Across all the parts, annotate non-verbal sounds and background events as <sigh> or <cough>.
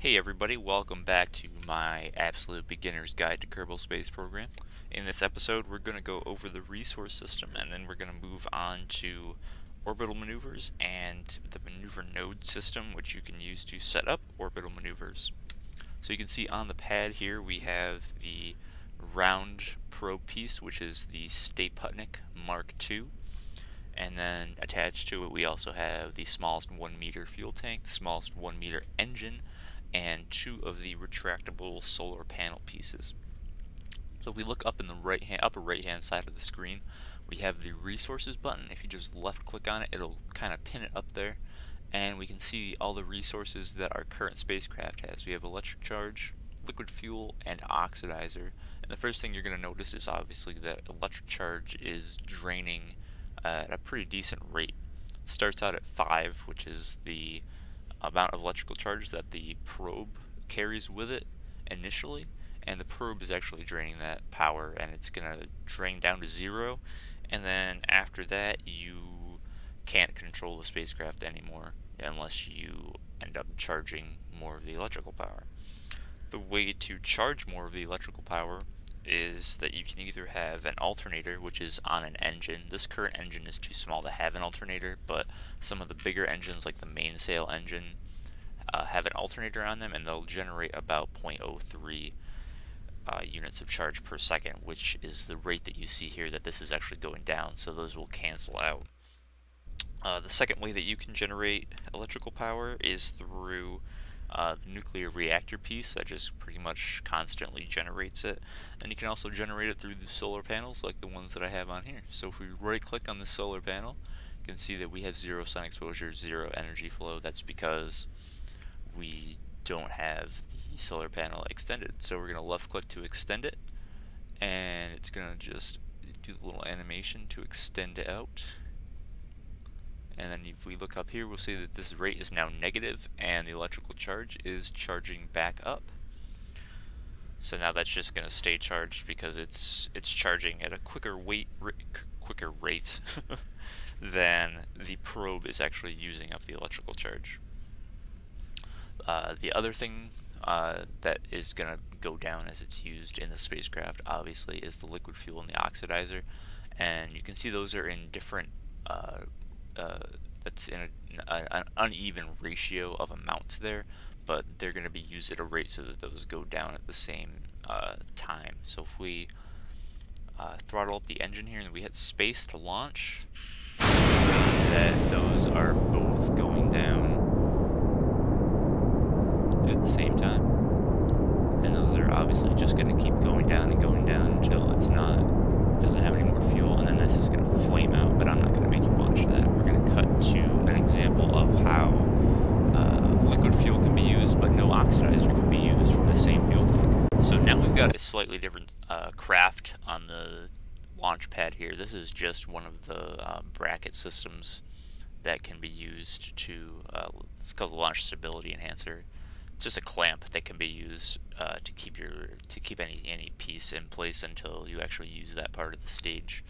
Hey everybody, welcome back to my absolute beginner's guide to Kerbal Space Program. In this episode we're going to go over the resource system and then we're going to move on to orbital maneuvers and the maneuver node system which you can use to set up orbital maneuvers. So you can see on the pad here we have the round probe piece which is the Stayputnik Mark II and then attached to it we also have the smallest 1 meter fuel tank, the smallest 1 meter engine, and two of the retractable solar panel pieces. So if we look up in the right hand, upper right hand side of the screen, we have the resources button. If you just left click on it, it'll kind of pin it up there. And we can see all the resources that our current spacecraft has. We have electric charge, liquid fuel, and oxidizer. And the first thing you're going to notice is obviously that electric charge is draining uh, at a pretty decent rate. It starts out at 5, which is the amount of electrical charge that the probe carries with it initially and the probe is actually draining that power and it's going to drain down to zero and then after that you can't control the spacecraft anymore unless you end up charging more of the electrical power. The way to charge more of the electrical power is that you can either have an alternator, which is on an engine. This current engine is too small to have an alternator, but some of the bigger engines, like the mainsail engine, uh, have an alternator on them, and they'll generate about 0.03 uh, units of charge per second, which is the rate that you see here that this is actually going down, so those will cancel out. Uh, the second way that you can generate electrical power is through uh, the nuclear reactor piece that just pretty much constantly generates it. And you can also generate it through the solar panels like the ones that I have on here. So if we right click on the solar panel, you can see that we have zero sun exposure, zero energy flow. That's because we don't have the solar panel extended. So we're going to left click to extend it and it's going to just do the little animation to extend it out and then if we look up here we'll see that this rate is now negative and the electrical charge is charging back up. So now that's just going to stay charged because it's it's charging at a quicker weight quicker rate <laughs> than the probe is actually using up the electrical charge. Uh, the other thing uh, that is going to go down as it's used in the spacecraft obviously is the liquid fuel and the oxidizer. And you can see those are in different uh, uh, that's in a, a, an uneven ratio of amounts there, but they're going to be used at a rate so that those go down at the same uh, time. So if we uh, throttle up the engine here and we hit space to launch, see that those are both going down at the same time. And those are obviously just going to keep going down and going down until it's not doesn't have any more fuel, and then this is going to flame out, but I'm not going to make you watch that. We're going to cut to an example of how uh, liquid fuel can be used, but no oxidizer can be used from the same fuel tank. So now we've got a slightly different uh, craft on the launch pad here. This is just one of the uh, bracket systems that can be used to, uh, it's called the Launch Stability Enhancer. It's just a clamp that can be used uh, to keep your to keep any any piece in place until you actually use that part of the stage.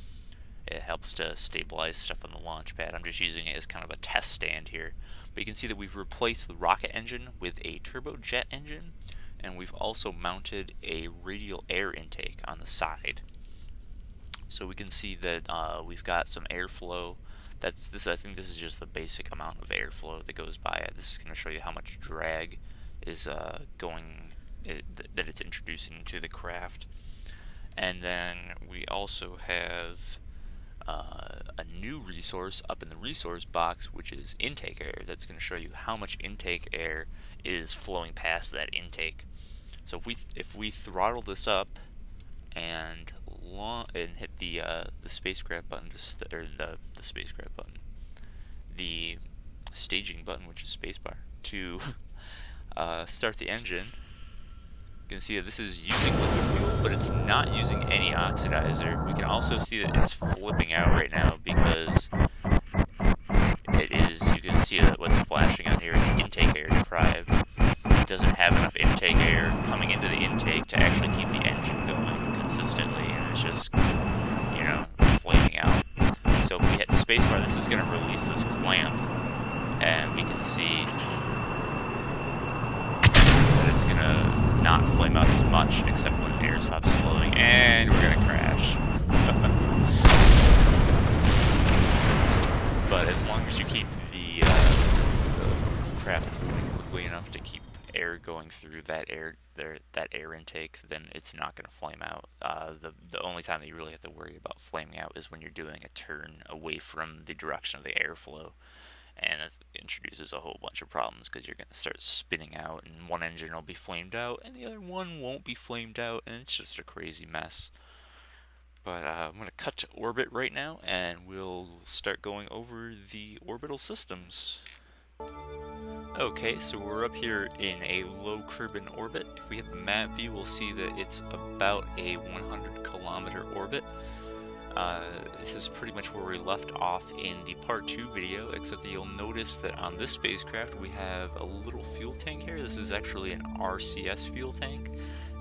It helps to stabilize stuff on the launch pad. I'm just using it as kind of a test stand here. But you can see that we've replaced the rocket engine with a turbojet engine, and we've also mounted a radial air intake on the side. So we can see that uh, we've got some airflow. That's this. I think this is just the basic amount of airflow that goes by it. This is going to show you how much drag is uh, going it, that it's introducing to the craft. And then we also have uh, a new resource up in the resource box, which is intake air. That's going to show you how much intake air is flowing past that intake. So if we if we throttle this up and long and hit the uh, the spacecraft button, or the the spacecraft button, the staging button, which is spacebar, to <laughs> uh, start the engine, you can see that this is using liquid fuel, but it's not using any oxidizer. We can also see that it's flipping out right now because it is, you can see that what's flashing on here, it's intake air deprived. Doesn't have enough intake air coming into the intake to actually keep the engine going consistently, and it's just, you know, flaming out. So if we hit spacebar, this is going to release this clamp, and we can see that it's gonna not flame out as much, except when air stops flowing, and we're gonna crash. <laughs> but as long as you keep the, uh, the craft moving quickly enough to keep air going through that air there that air intake, then it's not going to flame out. Uh, the the only time that you really have to worry about flaming out is when you're doing a turn away from the direction of the airflow, and it introduces a whole bunch of problems because you're going to start spinning out, and one engine will be flamed out, and the other one won't be flamed out, and it's just a crazy mess. But uh, I'm going to cut to orbit right now, and we'll start going over the orbital systems. Okay, so we're up here in a low Kerbin orbit. If we hit the map view, we'll see that it's about a 100 kilometer orbit. Uh, this is pretty much where we left off in the part 2 video, except that you'll notice that on this spacecraft we have a little fuel tank here. This is actually an RCS fuel tank,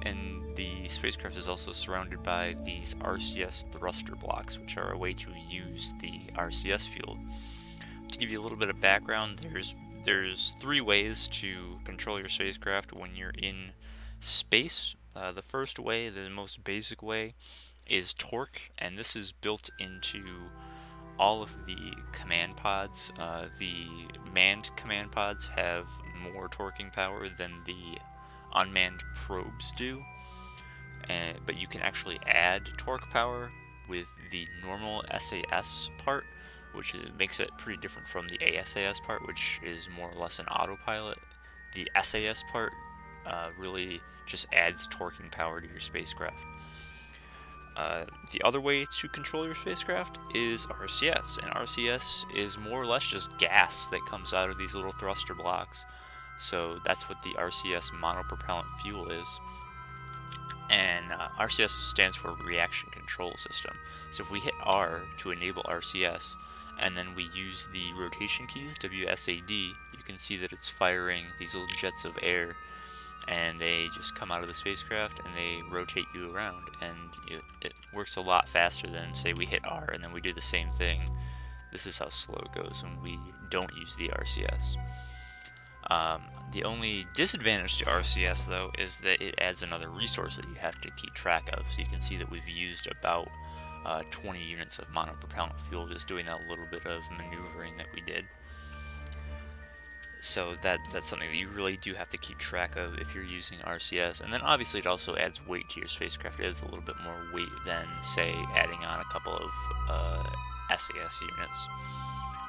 and the spacecraft is also surrounded by these RCS thruster blocks, which are a way to use the RCS fuel. Give you a little bit of background, there's there's three ways to control your spacecraft when you're in space. Uh, the first way, the most basic way, is torque, and this is built into all of the command pods. Uh, the manned command pods have more torquing power than the unmanned probes do, and, but you can actually add torque power with the normal SAS part which makes it pretty different from the ASAS part, which is more or less an autopilot. The SAS part uh, really just adds torquing power to your spacecraft. Uh, the other way to control your spacecraft is RCS, and RCS is more or less just gas that comes out of these little thruster blocks. So that's what the RCS monopropellant fuel is. And uh, RCS stands for Reaction Control System. So if we hit R to enable RCS, and then we use the rotation keys, WSAD, you can see that it's firing these little jets of air and they just come out of the spacecraft and they rotate you around and it, it, works a lot faster than say we hit R and then we do the same thing. This is how slow it goes when we don't use the RCS. Um, the only disadvantage to RCS though is that it adds another resource that you have to keep track of. So you can see that we've used about uh, 20 units of monopropellant fuel just doing that little bit of maneuvering that we did. So that that's something that you really do have to keep track of if you're using RCS. And then obviously it also adds weight to your spacecraft. It adds a little bit more weight than, say, adding on a couple of uh, SAS units.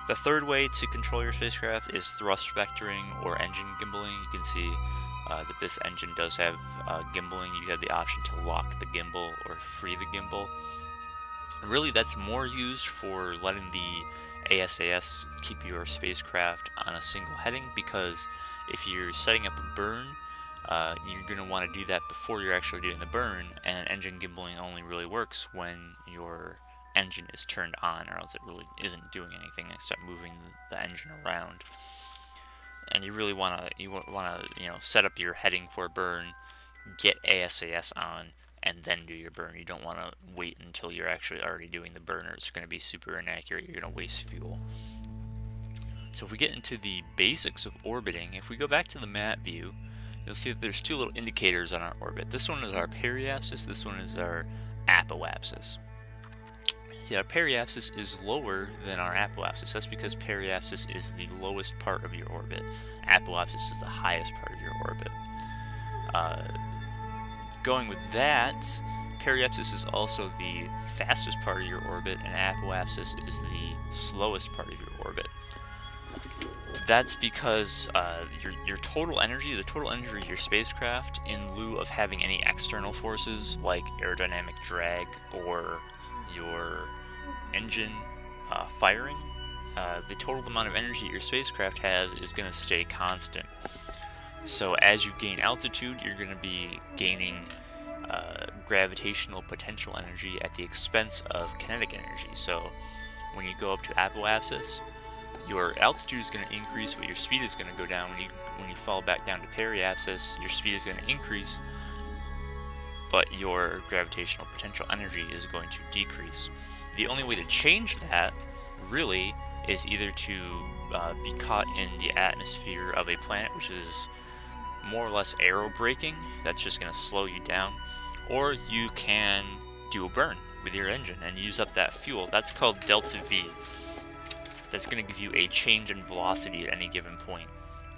The third way to control your spacecraft is thrust vectoring or engine gimbaling. You can see uh, that this engine does have uh, gimbaling. You have the option to lock the gimbal or free the gimbal. Really, that's more used for letting the ASAS keep your spacecraft on a single heading because if you're setting up a burn, uh, you're going to want to do that before you're actually doing the burn, and engine gimbaling only really works when your engine is turned on, or else it really isn't doing anything except moving the engine around. And you really want to you want to you know set up your heading for a burn, get ASAS on, and then do your burn. You don't want to wait until you're actually already doing the burner. It's going to be super inaccurate. You're going to waste fuel. So if we get into the basics of orbiting, if we go back to the map view, you'll see that there's two little indicators on our orbit. This one is our periapsis, this one is our apoapsis. See, our periapsis is lower than our apoapsis. That's because periapsis is the lowest part of your orbit. Apoapsis is the highest part of your orbit. Uh, Going with that, periapsis is also the fastest part of your orbit, and apoapsis is the slowest part of your orbit. That's because uh, your, your total energy, the total energy of your spacecraft, in lieu of having any external forces like aerodynamic drag or your engine uh, firing, uh, the total amount of energy your spacecraft has is going to stay constant. So as you gain altitude, you're going to be gaining uh, gravitational potential energy at the expense of kinetic energy. So when you go up to apoapsis, your altitude is going to increase, but your speed is going to go down. When you when you fall back down to periapsis, your speed is going to increase, but your gravitational potential energy is going to decrease. The only way to change that, really, is either to uh, be caught in the atmosphere of a planet, which is more or less aero braking, that's just going to slow you down, or you can do a burn with your engine and use up that fuel. That's called delta V. That's going to give you a change in velocity at any given point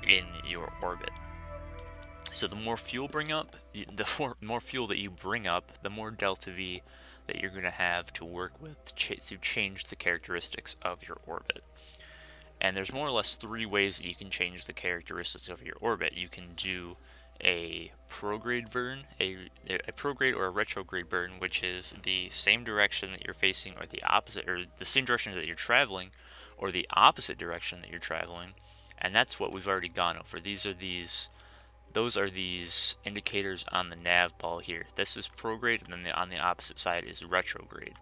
in your orbit. So the more fuel bring up, the <laughs> more fuel that you bring up, the more delta V that you're going to have to work with to change the characteristics of your orbit. And there's more or less three ways that you can change the characteristics of your orbit. You can do a prograde burn, a, a prograde or a retrograde burn, which is the same direction that you're facing or the opposite, or the same direction that you're traveling, or the opposite direction that you're traveling. And that's what we've already gone over. These are these those are these indicators on the nav ball here. This is prograde, and then the, on the opposite side is retrograde.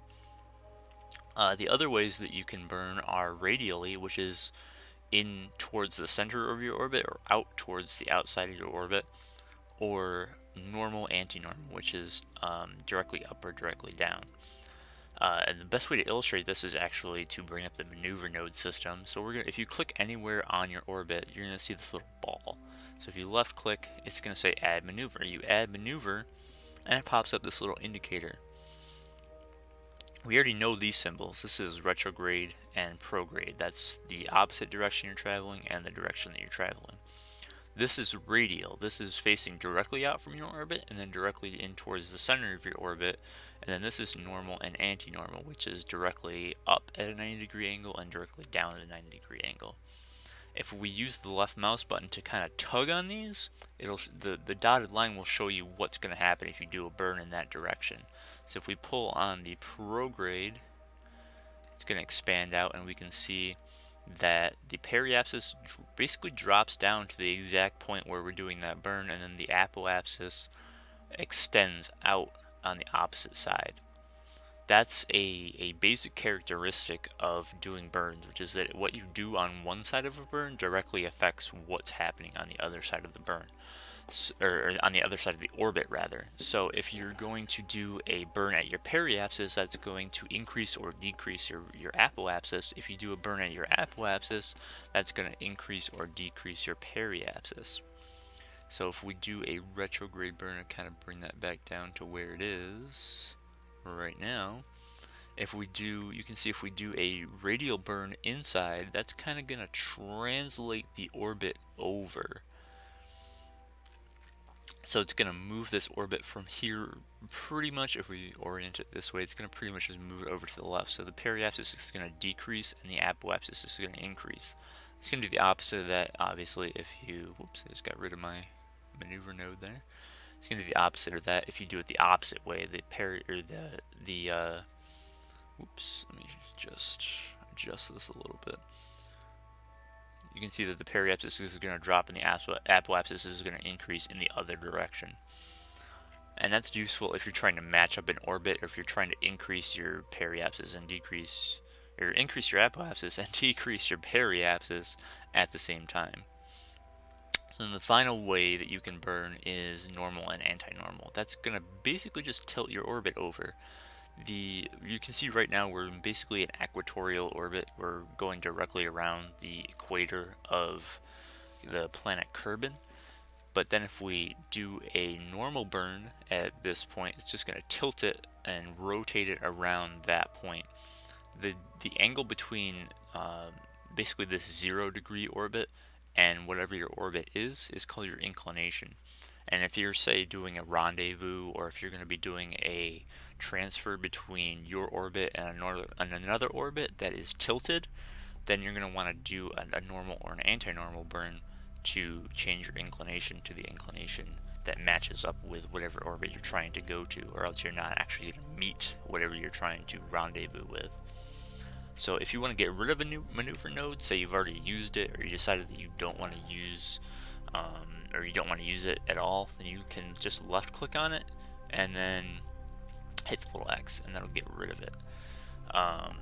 Uh, the other ways that you can burn are radially, which is in towards the center of your orbit or out towards the outside of your orbit, or normal anti-normal, which is um, directly up or directly down. Uh, and the best way to illustrate this is actually to bring up the maneuver node system. So we're gonna, if you click anywhere on your orbit, you're going to see this little ball. So if you left click, it's going to say add maneuver. You add maneuver, and it pops up this little indicator. We already know these symbols. This is retrograde and prograde. That's the opposite direction you're traveling and the direction that you're traveling. This is radial. This is facing directly out from your orbit and then directly in towards the center of your orbit. And then this is normal and anti-normal, which is directly up at a 90 degree angle and directly down at a 90 degree angle if we use the left mouse button to kind of tug on these, it'll the, the dotted line will show you what's going to happen if you do a burn in that direction. So if we pull on the prograde, it's going to expand out and we can see that the periapsis basically drops down to the exact point where we're doing that burn and then the apoapsis extends out on the opposite side that's a, a basic characteristic of doing burns, which is that what you do on one side of a burn directly affects what's happening on the other side of the burn. So, or on the other side of the orbit, rather. So if you're going to do a burn at your periapsis, that's going to increase or decrease your, your apoapsis. If you do a burn at your apoapsis, that's going to increase or decrease your periapsis. So if we do a retrograde burn and kind of bring that back down to where it is, right now. If we do, you can see if we do a radial burn inside, that's kind of going to translate the orbit over. So it's going to move this orbit from here pretty much, if we orient it this way, it's going to pretty much just move it over to the left. So the periapsis is going to decrease and the apoapsis is going to increase. It's going to do the opposite of that, obviously, if you, whoops, I just got rid of my maneuver node there. It's to do the opposite of that if you do it the opposite way. The peri or the the uh, oops. Let me just adjust this a little bit. You can see that the periapsis is going to drop and the apoapsis is going to increase in the other direction. And that's useful if you're trying to match up an orbit or if you're trying to increase your periapsis and decrease or increase your apoapsis <laughs> and decrease your periapsis at the same time. So then the final way that you can burn is normal and anti-normal. That's going to basically just tilt your orbit over. The You can see right now we're in basically an equatorial orbit. We're going directly around the equator of the planet Kerbin. But then if we do a normal burn at this point, it's just going to tilt it and rotate it around that point. The, the angle between uh, basically this zero degree orbit and whatever your orbit is is called your inclination and if you're say doing a rendezvous or if you're going to be doing a transfer between your orbit and another, and another orbit that is tilted then you're going to want to do a, a normal or an anti-normal burn to change your inclination to the inclination that matches up with whatever orbit you're trying to go to or else you're not actually going to meet whatever you're trying to rendezvous with. So if you want to get rid of a new maneuver node, say you've already used it or you decided that you don't want to use um, or you don't want to use it at all, then you can just left click on it and then hit the little X and that'll get rid of it. Um,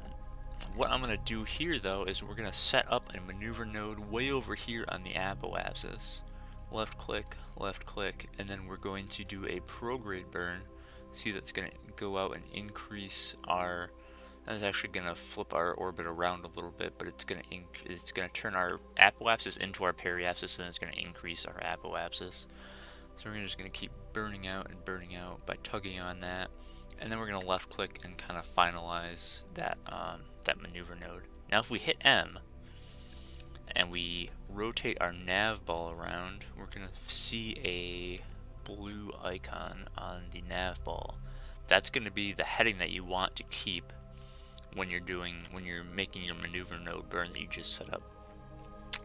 what I'm going to do here though is we're going to set up a maneuver node way over here on the apoapsis. Left click, left click, and then we're going to do a prograde burn. See that's going to go out and increase our That's actually going to flip our orbit around a little bit, but it's going to it's going to turn our apoapsis into our periapsis, and it's going to increase our apoapsis. So we're just going to keep burning out and burning out by tugging on that, and then we're going to left click and kind of finalize that um, that maneuver node. Now if we hit M and we rotate our nav ball around, we're going to see a blue icon on the nav ball. That's going to be the heading that you want to keep when you're doing when you're making your maneuver node burn that you just set up.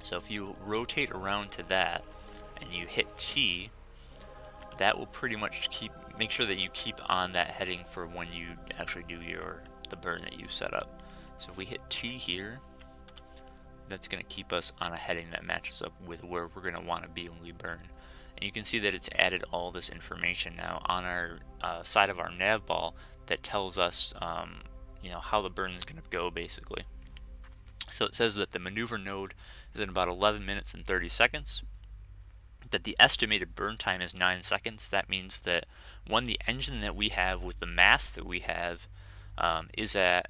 So if you rotate around to that and you hit T, that will pretty much keep make sure that you keep on that heading for when you actually do your the burn that you set up. So if we hit T here, that's going to keep us on a heading that matches up with where we're going to want to be when we burn. And you can see that it's added all this information now on our uh, side of our nav ball that tells us um, you know how the burn is going to go basically. So it says that the maneuver node is in about 11 minutes and 30 seconds. That the estimated burn time is 9 seconds. That means that when the engine that we have with the mass that we have um, is at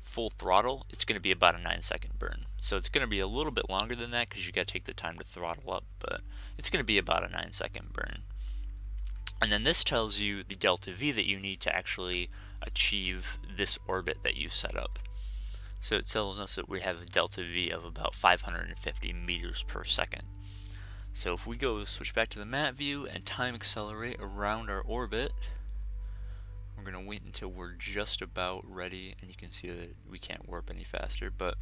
full throttle, it's going to be about a 9 second burn. So it's going to be a little bit longer than that because you got to take the time to throttle up, but it's going to be about a 9 second burn. And then this tells you the delta V that you need to actually achieve this orbit that you set up. So it tells us that we have a delta V of about 550 meters per second. So if we go switch back to the map view and time accelerate around our orbit, we're going to wait until we're just about ready, and you can see that we can't warp any faster, but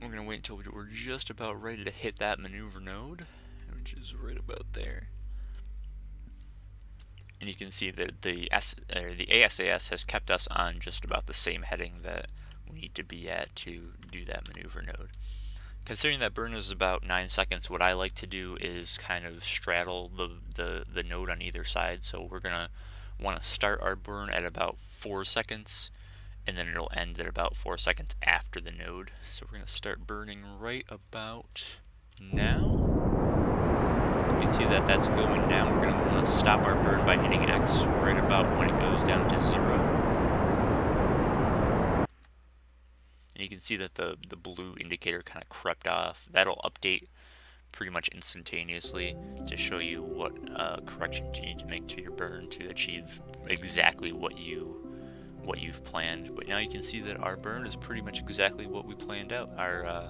we're going to wait until we're just about ready to hit that maneuver node, which is right about there and you can see that the S or the ASAS has kept us on just about the same heading that we need to be at to do that maneuver node. Considering that burn is about 9 seconds, what I like to do is kind of straddle the, the, the node on either side. So we're going to want to start our burn at about 4 seconds, and then it'll end at about 4 seconds after the node. So we're going to start burning right about now can see that that's going down. We're going to want to stop our burn by hitting X right about when it goes down to zero. And you can see that the, the blue indicator kind of crept off. That'll update pretty much instantaneously to show you what uh, corrections you need to make to your burn to achieve exactly what you what you've planned. But now you can see that our burn is pretty much exactly what we planned out. Our uh,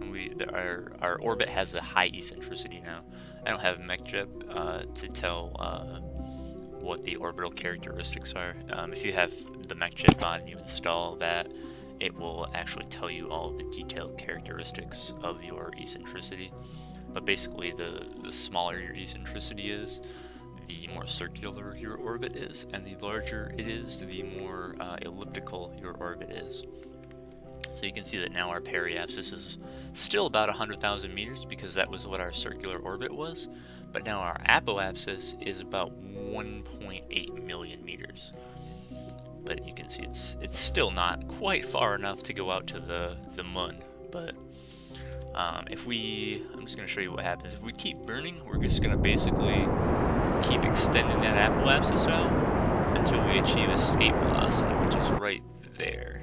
we our our orbit has a high eccentricity now. I don't have MechJeb uh, to tell uh, what the orbital characteristics are. Um, if you have the MechJeb mod and you install that, it will actually tell you all the detailed characteristics of your eccentricity. But basically, the, the smaller your eccentricity is, the more circular your orbit is, and the larger it is, the more uh, elliptical your orbit is. So you can see that now our periapsis is still about 100,000 meters because that was what our circular orbit was, but now our apoapsis is about 1.8 million meters. But you can see it's it's still not quite far enough to go out to the, the moon, but um, if we, I'm just going to show you what happens. If we keep burning, we're just going to basically keep extending that apoapsis out until we achieve escape velocity, which is right there.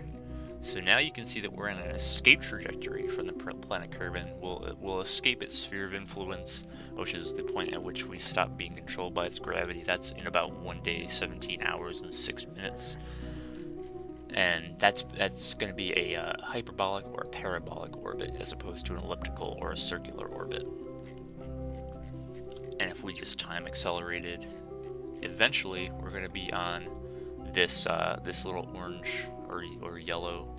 So now you can see that we're in an escape trajectory from the planet Kerbin. We'll, we'll escape its sphere of influence, which is the point at which we stop being controlled by its gravity. That's in about one day, 17 hours, and 6 minutes. And that's that's going to be a uh, hyperbolic or a parabolic orbit as opposed to an elliptical or a circular orbit. And if we just time accelerated, eventually we're going to be on this uh, this little orange or, or yellow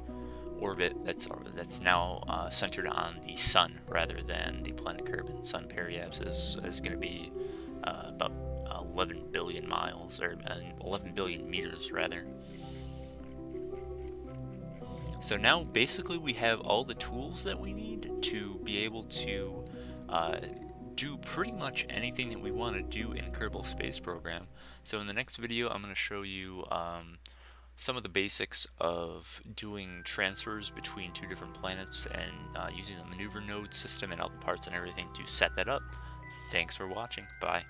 orbit that's that's now uh, centered on the sun rather than the planet Kerbin. Sun periapsis is, is going to be uh, about 11 billion miles or uh, 11 billion meters rather. So now basically we have all the tools that we need to be able to uh, do pretty much anything that we want to do in Kerbal Space Program. So in the next video I'm going to show you um, some of the basics of doing transfers between two different planets and uh, using the maneuver node system and all the parts and everything to set that up. Thanks for watching. Bye.